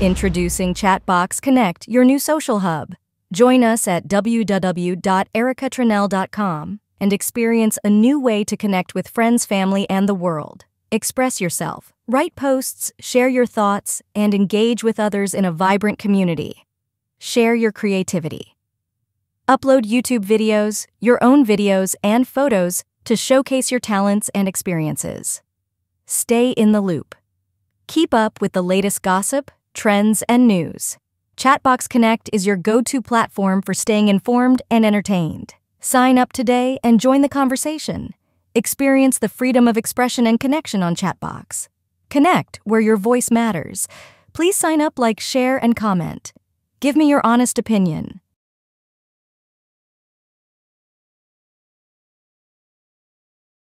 Introducing Chattbox Connect, your new social hub. Join us at www.erikatrenell.com and experience a new way to connect with friends, family, and the world. Express yourself, write posts, share your thoughts, and engage with others in a vibrant community. Share your creativity. Upload YouTube videos, your own videos, and photos to showcase your talents and experiences. Stay in the loop. Keep up with the latest gossip, trends, and news. Chattbox Connect is your go to platform for staying informed and entertained. Sign up today and join the conversation. Experience the freedom of expression and connection on Chattbox. Connect where your voice matters. Please sign up, like, share, and comment. Give me your honest opinion.